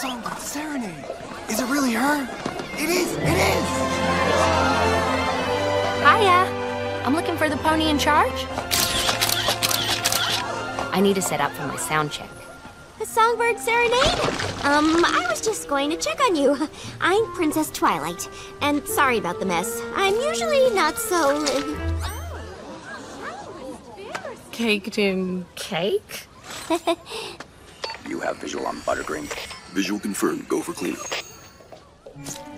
Songbird Serenade. Is it really her? It is! It is! Hiya. I'm looking for the pony in charge. I need to set up for my sound check. A songbird serenade? Um, I was just going to check on you. I'm Princess Twilight, and sorry about the mess. I'm usually not so. Caked in cake? You have visual on buttercream. Visual confirmed. Go for cleanup.